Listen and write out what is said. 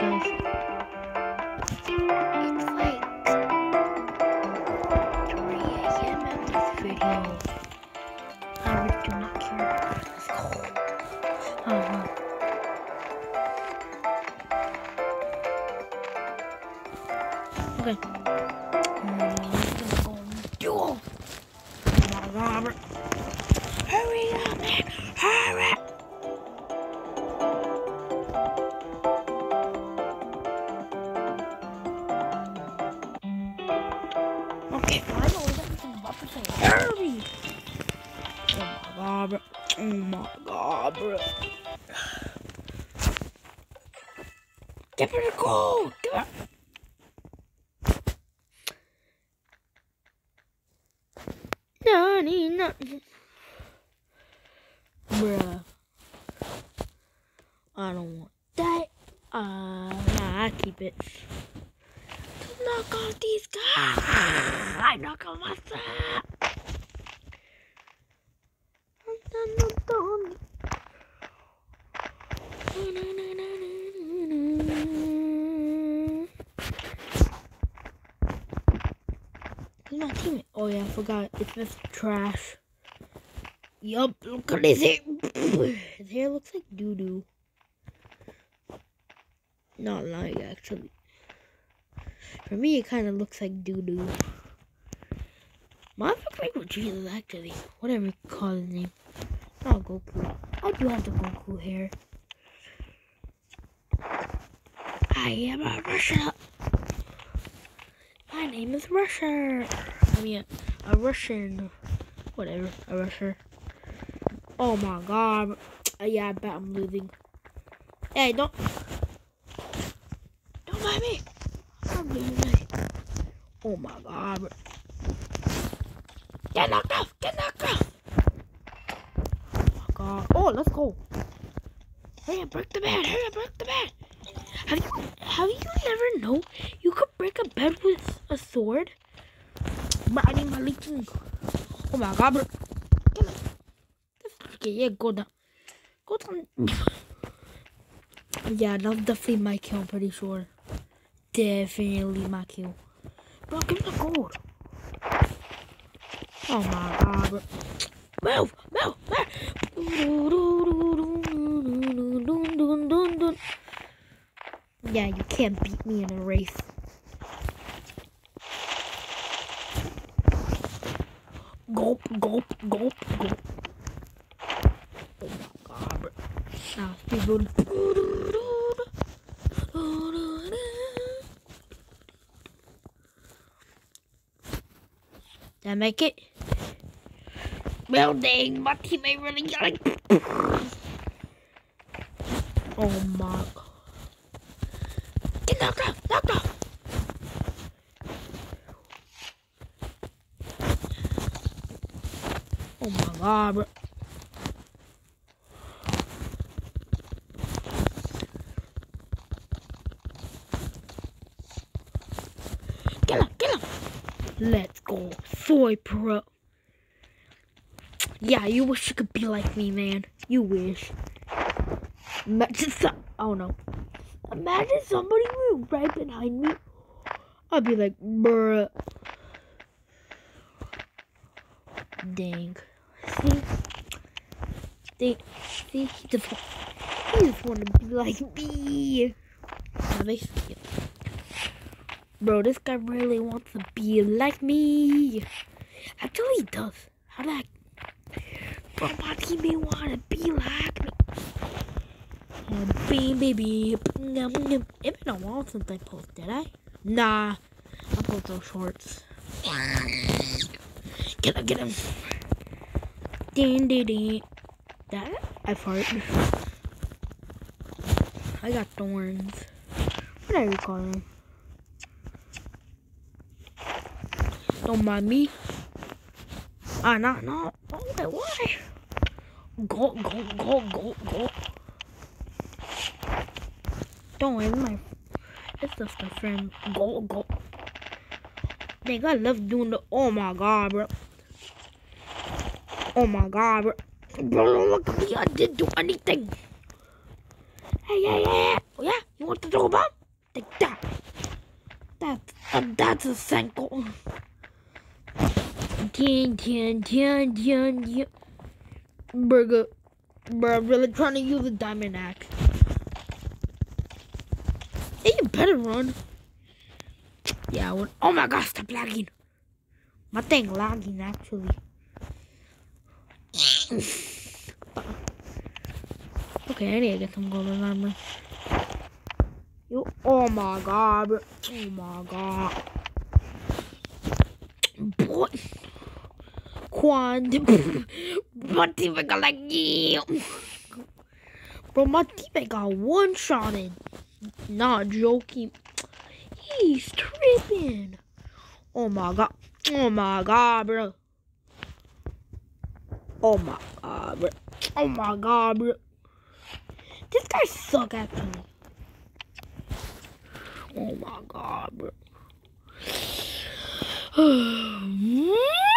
It's like 3 a.m. this video. I really do not care. Let's go. Uh-huh. Okay. Mm, let's go. Duel. Robert. Hurry up, man. Hurry. Hurry! Oh my god, bro. Oh my god, bro. The goal! Give her. Nani, no. Bruh. I don't want that. Uh, nah, I keep it. Knock off these guys. I knock on myself. Who's my teammate? Oh yeah, I forgot. It's Mr. Trash. Yup, look at his hair. His hair looks like doo doo. Not lying, actually. For me, it kind of looks like doo doo. Mine looks like Jesus, actually. Whatever you call his name. Oh, Goku. I do have the Goku hair. I am a Russia. My name is Russia. I mean, a Russian. Whatever, a Russia. Oh my god. Uh, yeah, I bet I'm losing. Hey. Don't mind me. I'm losing. Oh my god. Get knocked off. Get knocked off. Oh my god. Oh, let's go. Hurry up, break the bed. Hurry up, break the bed. Have you have you ever know you could break a bed with a sword? But I need my leaking. Oh my god, bro. Okay, yeah, go down. Go down. yeah, that's definitely my kill, I'm pretty sure. Definitely my kill. Bro, give me the gold. Oh my god, bro. Move, move. Yeah, you can't beat me in a race. Gulp, gulp, gulp, gulp. Oh my god, bro. Now, speedboat. Did I make it? Well, dang, my teammate really got it. Oh my god. Get knocked off, knocked off. Oh my god, bro. Get him, get him. Let's go. Soy pro. Yeah, you wish you could be like me, man. You wish. Imagine some, oh no. Imagine somebody right behind me. I'd be like, bruh. Dang. See? They, see, he just, he just want to be like me. They see it. Bro, this guy really wants to be like me. Actually, he does. How did I? Bro, my teammate want to be like me. Beep, beep, beep. It's been a while since I posted, did I? Nah. I posted those shorts. Get him, get him. Ding, ding, ding. That? I fart. I got thorns. Whatever you call Don't mind me. Ah, no, no. Oh, wait, why? Go, go, go, go, go. Don't worry, my it's just a friend. Go, go. Dang, I love doing the. Oh my god, bro. Oh my god, bro. Bro, look at me. I didn't do anything. Hey, yeah, yeah, yeah. Oh, yeah. You want to talk about? Like that. That, uh, that's a cycle. Ten, ten, ten, ten, ten. Burger. Bro, I'm really trying to use a diamond axe. Hey, you better run. Yeah, I. Oh my god, stop lagging. My thing lagging actually. okay, I need to get some golden armor. You, oh my god, bro. Oh my god. Boy. Quan. my teammate got like, yeah. Bro, my teammate got one shotted. Not joking. He's tripping. Oh my god. Oh my god, bro. Oh my god, bro. Oh my god, bro. This guy suck actually. Oh my god, bro. Hmm?